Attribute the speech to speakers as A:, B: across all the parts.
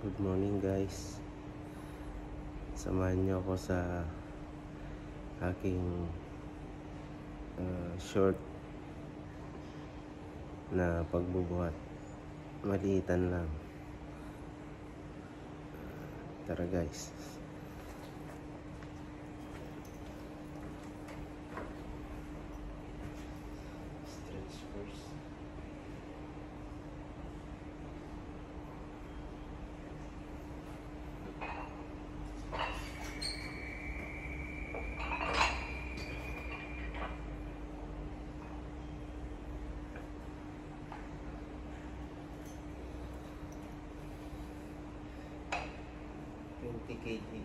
A: Good morning guys. Samahan niyo ako sa aking uh, short na pagbubuhat. Maliitan lang. Tara guys. 给给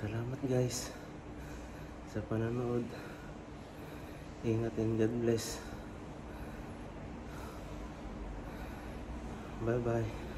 A: Salamat guys sa panonood. Ingat and God bless. Bye bye.